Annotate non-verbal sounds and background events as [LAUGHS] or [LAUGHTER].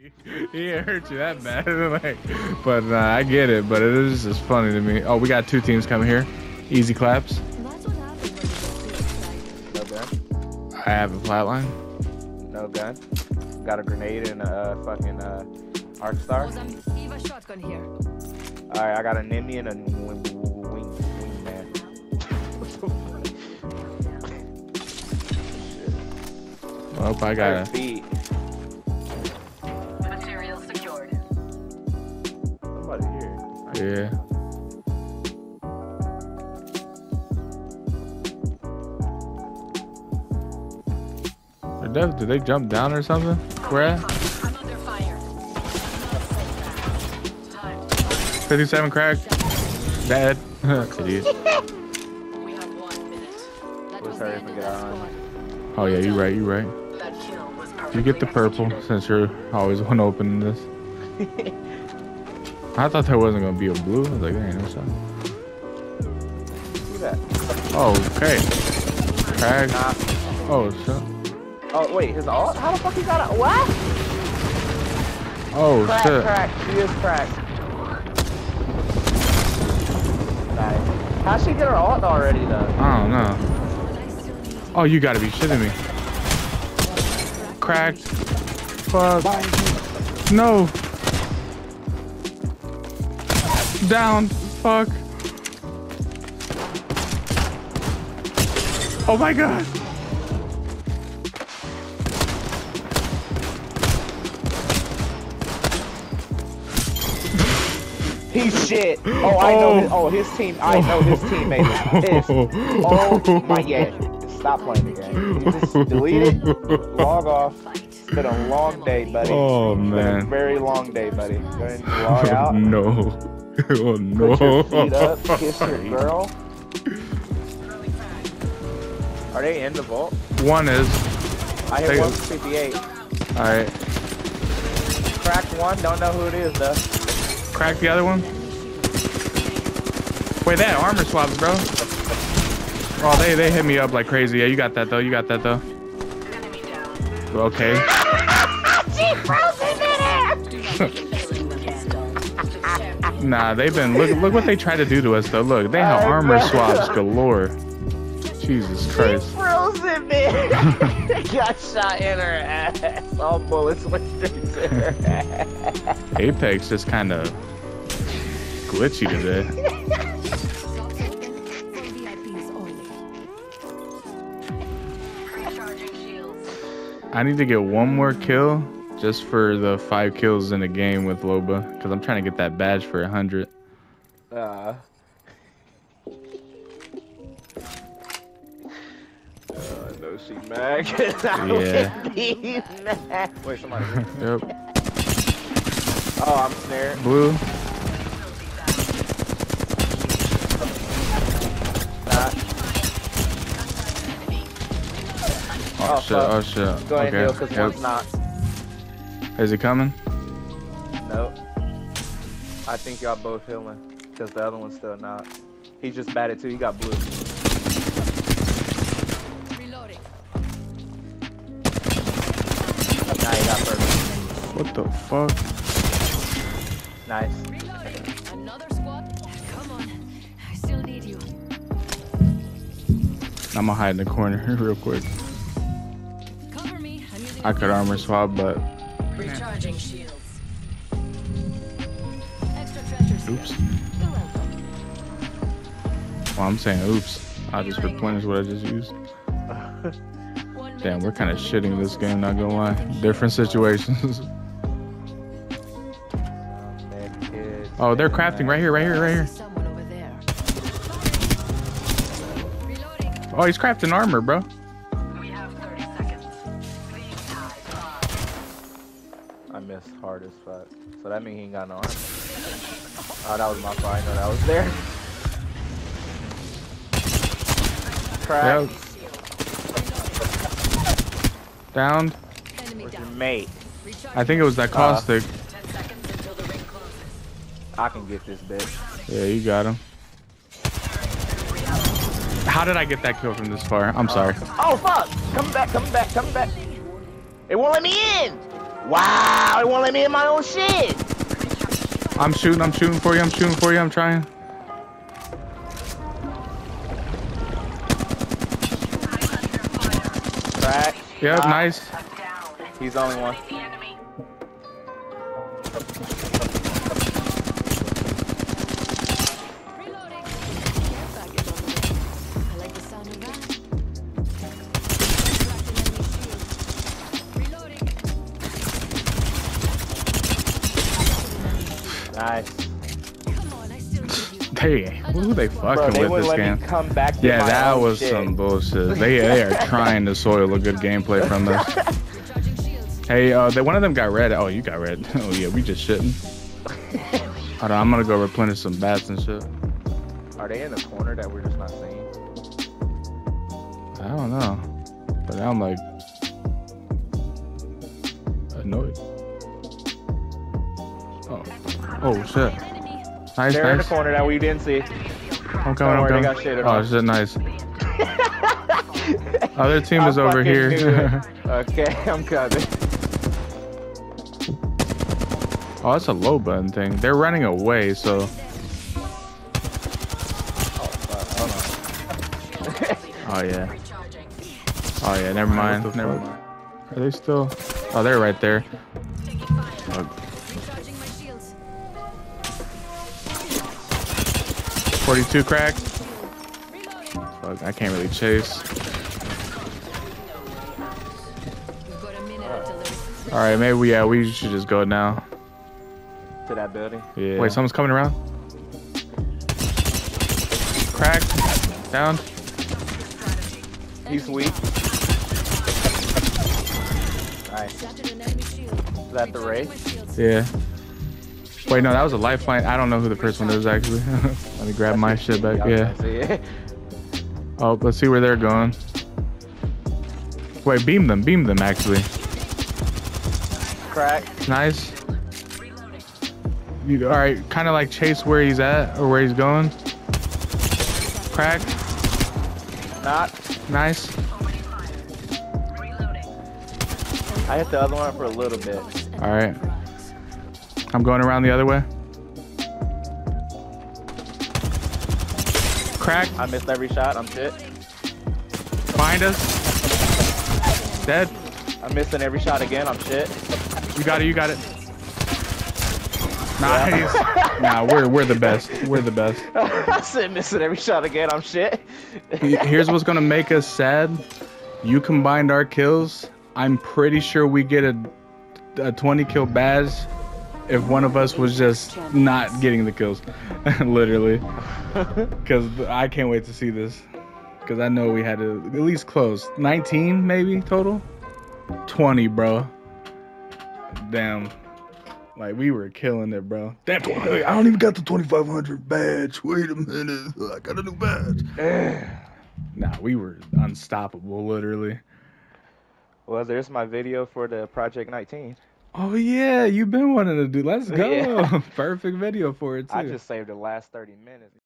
[LAUGHS] he ain't hurt you that bad. [LAUGHS] like, but uh, I get it. But it is just funny to me. Oh, we got two teams coming here. Easy claps. That's what happens when you No gun. I have a flatline. No gun. Got a grenade and a uh, fucking uh, arc star. Shotgun here. All right, I got a Nimby and a wing, wing, wing man. [LAUGHS] Oh, I got Thirty Somebody here. Yeah. Did they, did they jump down or something? Where at? I'm under fire. 57 crack. Bad. [LAUGHS] Idiot. We have one minute. Let's hurry up and get that. Oh yeah, you're right, you're right. That You get the purple since you're always one opening this. [LAUGHS] I thought there wasn't gonna be a blue. I was like, there ain't no shot. See that? Oh, okay. Crack. Nah. Oh shit. Oh wait, his ult? How the fuck he got a what? Oh Crack, shit. crack. She is cracked. Nice. How'd she get her ult already though? I don't know. But I still need you. Oh, you gotta be shitting me. Cracked. Fuck. No. Down. Fuck. Oh my god. He's shit. Oh, I know. His, oh, his team. I know his oh. teammate is pissed. [LAUGHS] Oh my yeah. Stop playing the game. You just delete it. Log off. It's been a long day, buddy. Oh It's been a man. very long day, buddy. Go ahead and log [LAUGHS] out. No. [LAUGHS] Oh no. Put your feet up. Kiss your [LAUGHS] girl. Are they in the vault? One is. I hit one for 58. Alright. Cracked one. Don't know who it is though. Crack the other one. Wait, that armor swaps, bro. Oh, they they hit me up like crazy. Yeah, you got that though. You got that though. Okay. she Enemy down. Okay. [LAUGHS] Nah, they've been look look what they try to do to us though. Look, they have armor swaps galore. Jesus Christ. Frozen man. [LAUGHS] Got shot in her ass. All bullets went straight to her ass. Apex just kind of glitchy today. Slots open for VIPs only. Recharging shields. I need to get one more kill just for the five kills in a game with Loba because I'm trying to get that badge for a hundred. Uh. Uh, no. 'cause [LAUGHS] I Yeah. would be mad. Wait, somebody. Yep. Oh, I'm snared. Blue. Oh, Oh, shit. Oh shit. Go ahead and heal, okay. because Yep. one's not. Is he coming? Nope. I think y'all both healing, because the other one's still not. He just batted too. He got blue. Reloading. Nah, he got purple. What the fuck? Nice. Reloading. Another squad. Come on. I still need you. I'm gonna hide in the corner [LAUGHS] real quick. Cover me. I'm I could armor swap, but Recharging shields. extra treasures. oops. Well, I'm saying oops. I just replenished what I just used. Damn, we're kind of shitting this game. Not gonna lie. Different situations. [LAUGHS] oh, they're crafting right here, right here, right here. Someone over there. Reloading. Oh, he's crafting armor, bro. Hard as fuck. So that means he ain't got no armor. Oh, that was my fault. I know that was there. Crack. Yep. Down. Where's your mate? I think it was that caustic. 10 seconds until the ring closes. I can get this bitch. Yeah, you got him. How did I get that kill from this far? I'm uh, sorry. Oh fuck! Come back! Come back! Come back! It won't let me in. Wow, it won't let me in my own shit. I'm shooting. I'm shooting for you. I'm shooting for you. I'm trying. Crack. Yep, Knock. nice. He's the only one. Nice. Come I still need you. Hey, who they Bro, fucking they with this game? me come back. to Yeah, that was shit. some bullshit. They they are [LAUGHS] trying to soil a good gameplay from this. Hey, uh, they, one of them got red. Oh, you got red. [LAUGHS] Oh yeah, we just shitting. Hold on, I'm gonna go replenish some bats and shit. Are they in the corner that we're just not seeing? I don't know, but I'm like annoyed. Oh, shit! Enemy. Nice, They're in the corner that we didn't see. I'm coming. Don't I'm worry, coming. got shaded Oh on. shit, nice. [LAUGHS] Other team I is over here. [LAUGHS] okay, [LAUGHS] I'm coming. oh, that's a low button thing. They're running away, so Oh, fuck, hold on. oh yeah, oh yeah. Never mind. Never mind. Are they still? Oh, they're right there. Oh, 42 crack. Fuck, I can't really chase. We've got a minute until the All right, maybe we yeah we should just go now. To that building. Yeah. Wait, someone's coming around. Crack. Down. He's weak. Nice. Shattered an enemy shield. Is that the Recharging raid? Yeah. Wait, no, that was a lifeline. I don't know who the first one is actually. [LAUGHS] Let me grab my shit back. Yeah. [LAUGHS] Oh, let's see where they're going. Wait, beam them. Beam them actually. Crack. Nice. You, all right, kind of like chase where he's at or where he's going. Crack. Not. Nice. I hit the other one for a little bit. All right. I'm going around the other way. Crack. I missed every shot. I'm shit. Find us. Dead. I'm missing every shot again. I'm shit. You got it. You got it. Nice. [LAUGHS] nah, we're we're the best. We're the best. [LAUGHS] I said missing every shot again. I'm shit. Here's what's gonna make us sad. You combined our kills. I'm pretty sure we get a, a 20 kill badge if one of us was just not getting the kills. [LAUGHS] Literally. [LAUGHS] Because I can't wait to see this. Because I know we had to at least close. 19 maybe total? 20, bro. Damn. Like we were killing it, bro. Damn, I don't even got the 2500 badge. Wait a minute. I got a new badge. Eh. Nah, we were unstoppable, literally. well, there's my video for the Project 19. Oh yeah, you've been wanting to do. Let's go. Yeah. [LAUGHS] Perfect video for it too. I just saved the last 30 minutes.